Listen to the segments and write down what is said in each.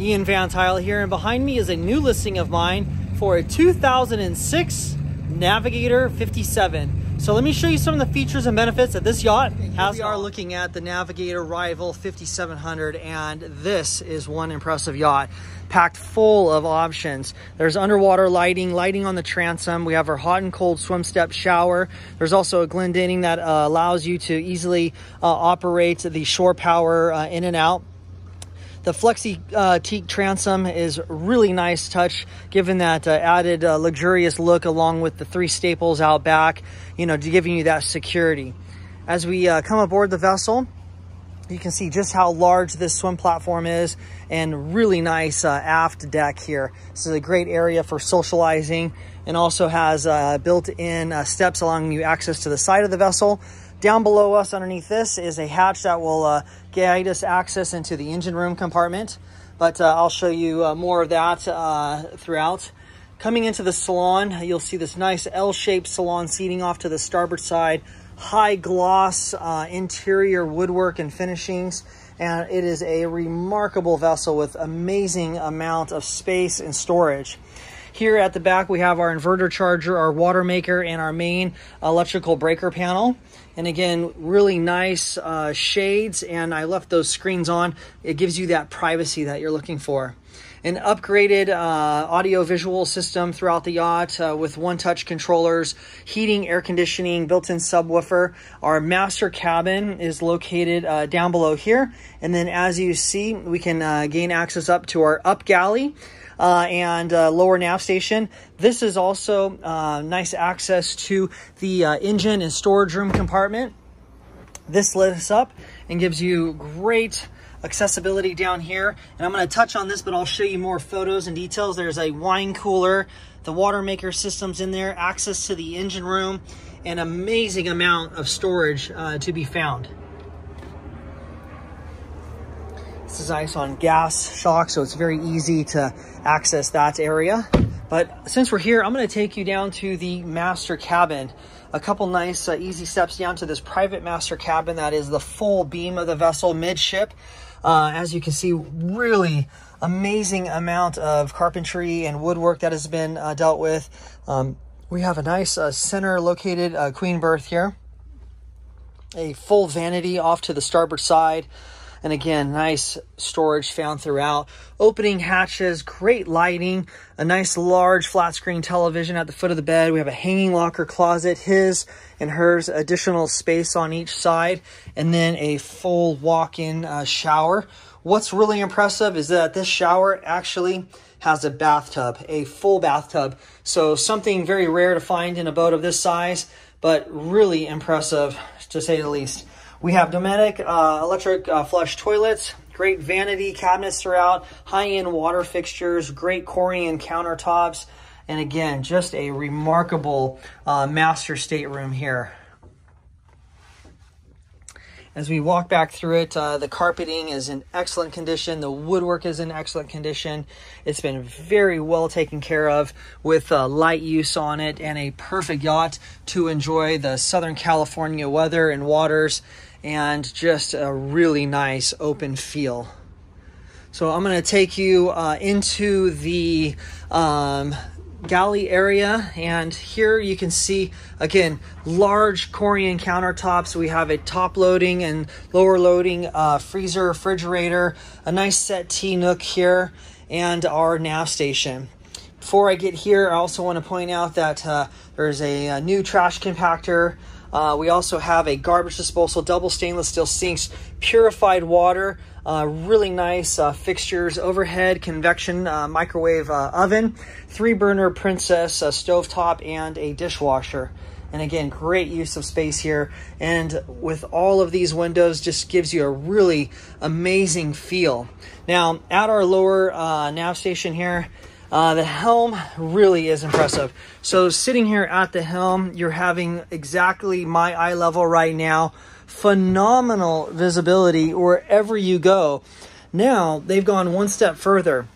Ian Van Tuyl here, and behind me is a new listing of mine for a 2006 Navigator 57. So let me show you some of the features and benefits that this yacht has. We are looking at the Navigator Rival 5700, and this is one impressive yacht packed full of options. There's underwater lighting, lighting on the transom. We have our hot and cold swim step shower. There's also a Glendinning that uh, allows you to easily uh, operate the shore power uh, in and out. The Flexi uh, Teak transom is really nice touch, given that uh, added uh, luxurious look along with the three staples out back, you know, giving you that security. As we uh, come aboard the vessel, you can see just how large this swim platform is and really nice uh, aft deck here. This is a great area for socializing and also has uh, built-in uh, steps allowing you access to the side of the vessel. Down below us underneath this is a hatch that will uh, guide us access into the engine room compartment, but uh, I'll show you uh, more of that throughout. Coming into the salon, you'll see this nice L-shaped salon seating off to the starboard side high gloss uh, interior woodwork and finishings and it is a remarkable vessel with amazing amount of space and storage. Here at the back we have our inverter charger, our water maker, and our main electrical breaker panel. And again, really nice uh, shades and I left those screens on. It gives you that privacy that you're looking for an upgraded uh, audio visual system throughout the yacht uh, with one touch controllers, heating, air conditioning, built in subwoofer. Our master cabin is located uh, down below here. And then as you see, we can uh, gain access up to our up galley. Uh, and uh, lower nav station. This is also nice access to the engine and storage room compartment. This lifts up and gives you great accessibility down here. And I'm going to touch on this, but I'll show you more photos and details. There's a wine cooler, the water maker system's in there, access to the engine room, an amazing amount of storage uh, to be found. This is ice on gas shock, so it's very easy to access that area. But since we're here, I'm going to take you down to the master cabin. A couple nice, uh, easy steps down to this private master cabin that is the full beam of the vessel midship. Uh, as you can see, really amazing amount of carpentry and woodwork that has been uh, dealt with. Um, we have a nice uh, center located uh, queen berth here. A full vanity off to the starboard side. And again, nice storage found throughout. Opening hatches, great lighting, a nice large flat screen television at the foot of the bed. We have a hanging locker closet, his and hers, additional space on each side, and then a full walk-in uh, shower. What's really impressive is that this shower actually has a bathtub, a full bathtub. So something very rare to find in a boat of this size, but really impressive to say the least. We have Dometic uh, electric uh, flush toilets, great vanity cabinets throughout, high-end water fixtures, great Corian countertops, and again, just a remarkable uh, master stateroom here. As we walk back through it, uh, the carpeting is in excellent condition. The woodwork is in excellent condition. It's been very well taken care of with uh, light use on it and a perfect yacht to enjoy the Southern California weather and waters and just a really nice open feel. So I'm going to take you uh, into the um, galley area and here you can see again large Corian countertops we have a top loading and lower loading uh, freezer refrigerator a nice settee nook here and our nav station before I get here I also want to point out that uh, there's a, a new trash compactor uh, we also have a garbage disposal, double stainless steel sinks, purified water, uh, really nice uh, fixtures, overhead convection uh, microwave uh, oven, three burner Princess uh, stove top, and a dishwasher. And again, great use of space here. And with all of these windows, just gives you a really amazing feel. Now, at our lower nav station here, uh, the helm really is impressive. So sitting here at the helm, you're having exactly my eye level right now. Phenomenal visibility wherever you go. Now, they've gone one step further.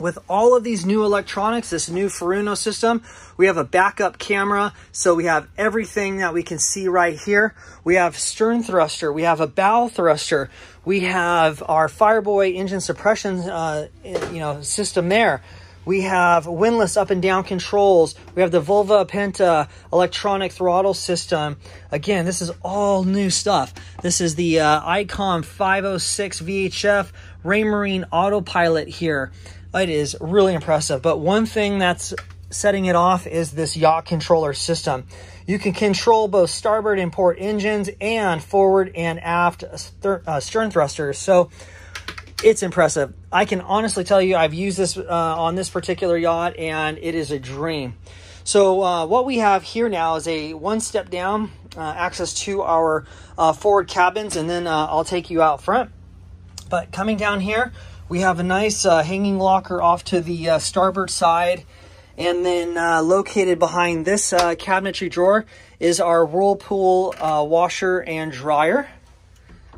with all of these new electronics, this new Furuno system, we have a backup camera. So we have everything that we can see right here. We have stern thruster. We have a bow thruster. We have our Fireboy engine suppression, uh, you know, system there. We have windlass up and down controls. We have the Volvo Penta electronic throttle system. Again, this is all new stuff. This is the uh, Icom 506 VHF Raymarine autopilot here. It is really impressive. But one thing that's setting it off is this yacht controller system. You can control both starboard and port engines and forward and aft uh, stern thrusters. So it's impressive. I can honestly tell you I've used this uh, on this particular yacht and it is a dream. So uh, what we have here now is a one step down uh, access to our uh, forward cabins and then uh, I'll take you out front. But coming down here, we have a nice uh, hanging locker off to the starboard side. And then located behind this cabinetry drawer is our Whirlpool washer and dryer.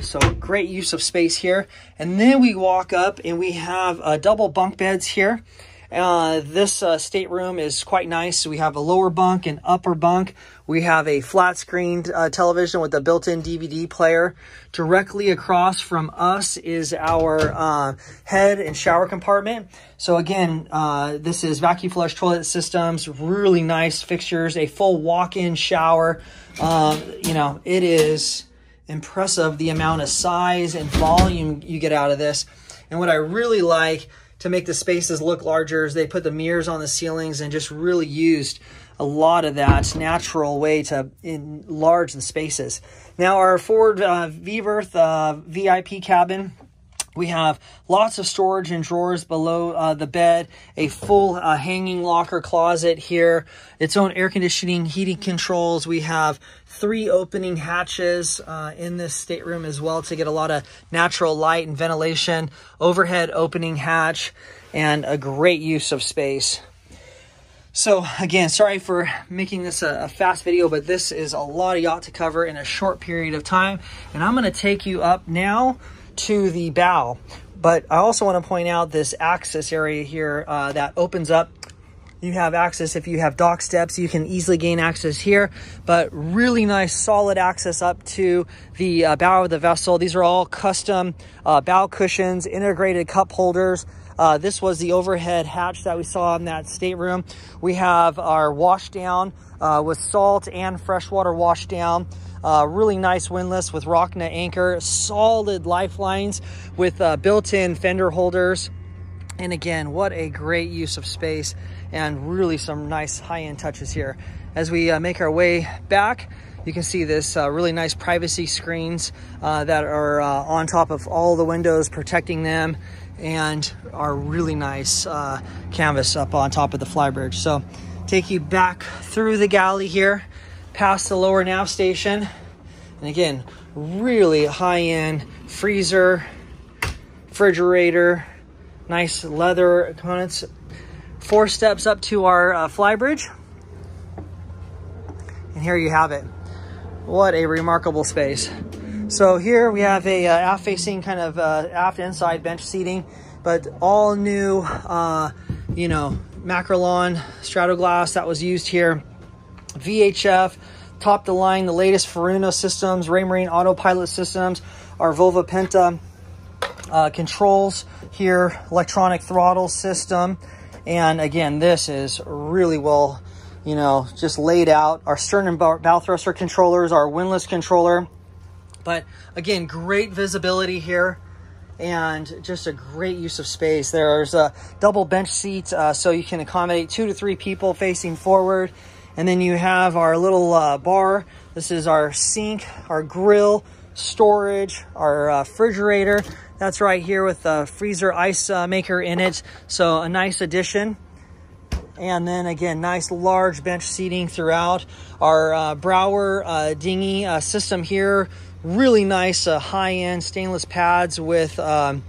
So great use of space here. And then we walk up and we have uh, double bunk beds here. Uh, this uh, stateroom is quite nice. We have a lower bunk and upper bunk. We have a flat screen uh, television with a built-in DVD player. Directly across from us is our uh, head and shower compartment. So again, uh, this is vacuum flush toilet systems, really nice fixtures, a full walk-in shower. Um, you know, it is impressive the amount of size and volume you get out of this. And what I really like to make the spaces look larger is they put the mirrors on the ceilings and just really used a lot of that natural way to enlarge the spaces. Now our Ford uh, V-berth uh, VIP cabin, we have lots of storage and drawers below uh, the bed, a full uh, hanging locker closet here, its own air conditioning, heating controls. We have three opening hatches uh, in this stateroom as well to get a lot of natural light and ventilation, overhead opening hatch, and a great use of space. So again, sorry for making this a, a, fast video, but this is a lot of yacht to cover in a short period of time. And I'm gonna take you up now to the bow. But I also wanna point out this access area here uh, that opens up you have access if you have dock steps you can easily gain access here but really nice solid access up to the uh, bow of the vessel these are all custom uh, bow cushions integrated cup holders uh, this was the overhead hatch that we saw in that stateroom. We have our wash down uh, with salt and freshwater wash down. Uh, really nice windlass with Rocknet anchor, solid lifelines with uh, built-in fender holders. And again, what a great use of space and really some nice high-end touches here. As we uh, make our way back, you can see this uh, really nice privacy screens uh, that are uh, on top of all the windows protecting them and our really nice uh, canvas up on top of the flybridge. So take you back through the galley here, past the lower nav station. And again, really high-end freezer, refrigerator, nice leather components. Four steps up to our uh, flybridge. And here you have it. What a remarkable space. So here we have a uh, aft facing kind of uh, aft inside bench seating, but all new, uh, you know, Makrolon strato glass that was used here. VHF, top the line, the latest Furuno systems, Raymarine autopilot systems, our Volvo Penta uh, controls here, electronic throttle system. And again, this is really well, you know, just laid out. Our stern and bow thruster controllers, our windlass controller, but again, great visibility here and just a great use of space. There's a double bench seat uh, so you can accommodate two to three people facing forward. And then you have our little uh, bar. This is our sink, our grill, storage, our uh, refrigerator. That's right here with the freezer ice uh, maker in it. So a nice addition. And then again, nice large bench seating throughout. Our uh, Brouwer uh, dinghy uh, system here really nice high-end stainless pads with um,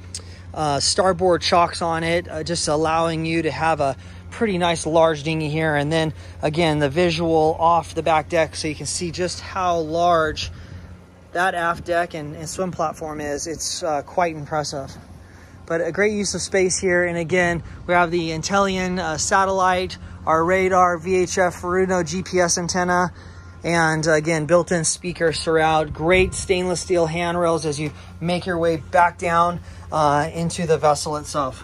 starboard chocks on it, just allowing you to have a pretty nice large dinghy here. And then again, the visual off the back deck so you can see just how large that aft deck and, and swim platform is. It's uh, quite impressive. but a great use of space here. And again, we have the Intellian uh, satellite, our radar, VHF Furuno GPS antenna, and again, built-in speaker surround. Great stainless steel handrails as you make your way back down uh, into the vessel itself.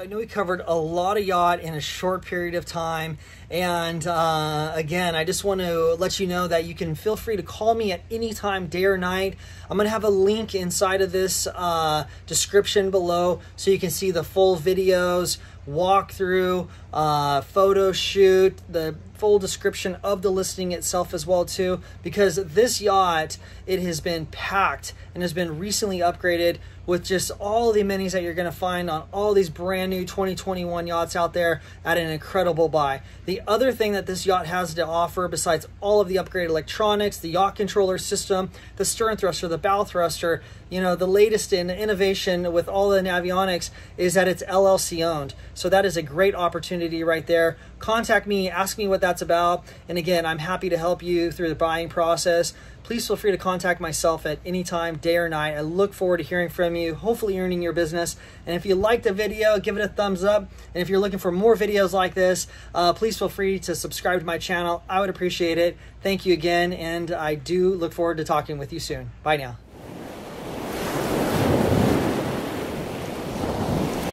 I know we covered a lot of yacht in a short period of time. And uh, again, I just want to let you know that you can feel free to call me at any time, day or night. I'm going to have a link inside of this uh, description below so you can see the full videos, walkthrough, uh, photo shoot, the full description of the listing itself as well too because this yacht it has been packed and has been recently upgraded with just all the minis that you're going to find on all these brand new 2021 yachts out there at an incredible buy. The other thing that this yacht has to offer besides all of the upgraded electronics, the yacht controller system, the stern thruster, the bow thruster, you know, the latest in innovation with all the navionics is that it's LLC owned. So that is a great opportunity right there. Contact me, ask me what that's about. And again, I'm happy to help you through the buying process. Please feel free to contact myself at any time, day or night. I look forward to hearing from you, hopefully earning your business. And if you liked the video, give it a thumbs up. And if you're looking for more videos like this, uh, please feel free to subscribe to my channel. I would appreciate it. Thank you again, and I do look forward to talking with you soon. Bye now.